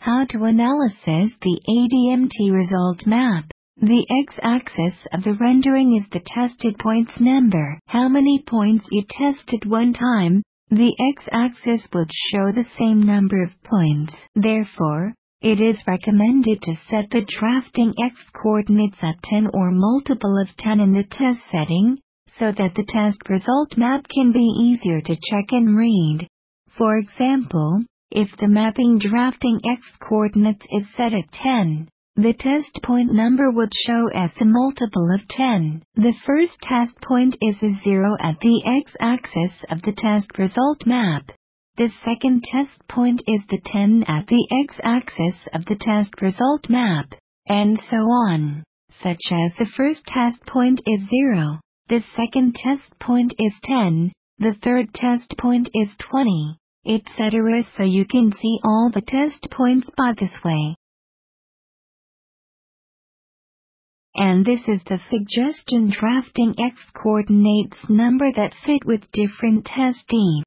How to analysis the ADMT result map. The x-axis of the rendering is the tested points number. How many points you tested one time, the x-axis would show the same number of points. Therefore, it is recommended to set the drafting x-coordinates at 10 or multiple of 10 in the test setting, so that the test result map can be easier to check and read. For example, if the mapping drafting x-coordinates is set at 10, the test point number would show as a multiple of 10. The first test point is a 0 at the x-axis of the test result map. The second test point is the 10 at the x-axis of the test result map, and so on. Such as the first test point is 0, the second test point is 10, the third test point is 20, etc. So you can see all the test points by this way. and this is the suggestion drafting x coordinates number that fit with different testing.